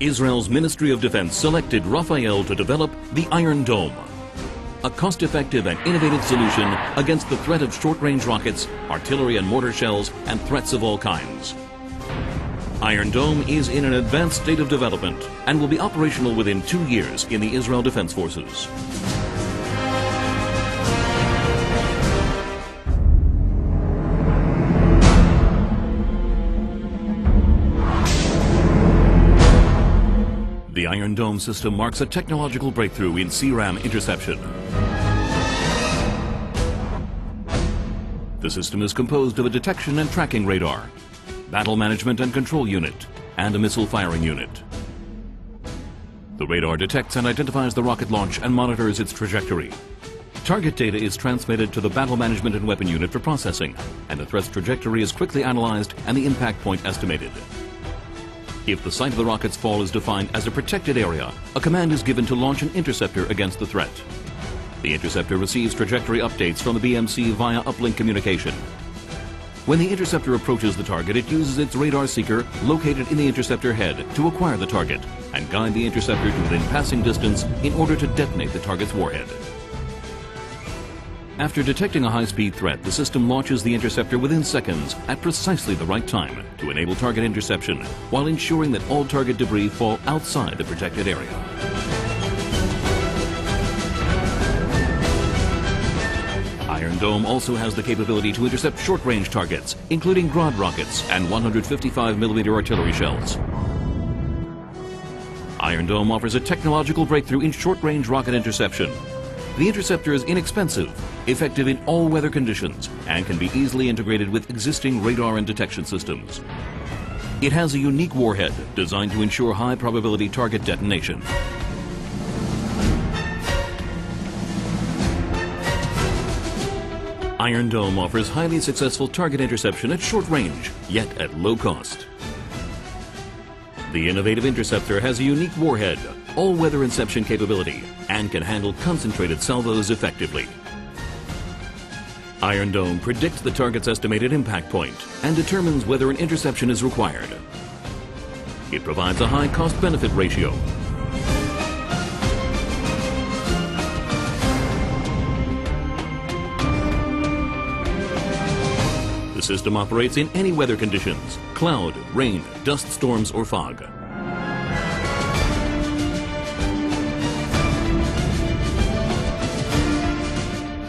Israel's Ministry of Defense selected Rafael to develop the Iron Dome, a cost-effective and innovative solution against the threat of short-range rockets, artillery and mortar shells, and threats of all kinds. Iron Dome is in an advanced state of development and will be operational within two years in the Israel Defense Forces. Iron Dome system marks a technological breakthrough in CRAM interception. The system is composed of a detection and tracking radar, battle management and control unit, and a missile firing unit. The radar detects and identifies the rocket launch and monitors its trajectory. Target data is transmitted to the battle management and weapon unit for processing, and the threat's trajectory is quickly analyzed and the impact point estimated. If the site of the rocket's fall is defined as a protected area, a command is given to launch an interceptor against the threat. The interceptor receives trajectory updates from the BMC via uplink communication. When the interceptor approaches the target, it uses its radar seeker located in the interceptor head to acquire the target and guide the interceptor to within passing distance in order to detonate the target's warhead. After detecting a high-speed threat, the system launches the interceptor within seconds at precisely the right time to enable target interception while ensuring that all target debris fall outside the protected area. Iron Dome also has the capability to intercept short-range targets, including Grad rockets and 155mm artillery shells. Iron Dome offers a technological breakthrough in short-range rocket interception the interceptor is inexpensive, effective in all weather conditions, and can be easily integrated with existing radar and detection systems. It has a unique warhead designed to ensure high probability target detonation. Iron Dome offers highly successful target interception at short range, yet at low cost. The innovative interceptor has a unique warhead, all-weather inception capability, and can handle concentrated salvos effectively. Iron Dome predicts the target's estimated impact point and determines whether an interception is required. It provides a high cost-benefit ratio. System operates in any weather conditions, cloud, rain, dust storms, or fog.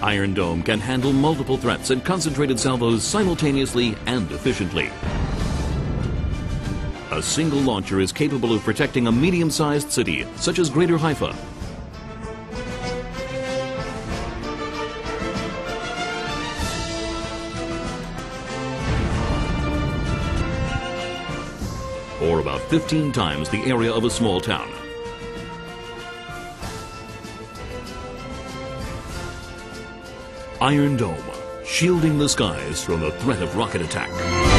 Iron Dome can handle multiple threats and concentrated salvos simultaneously and efficiently. A single launcher is capable of protecting a medium-sized city, such as Greater Haifa. About 15 times the area of a small town. Iron Dome, shielding the skies from the threat of rocket attack.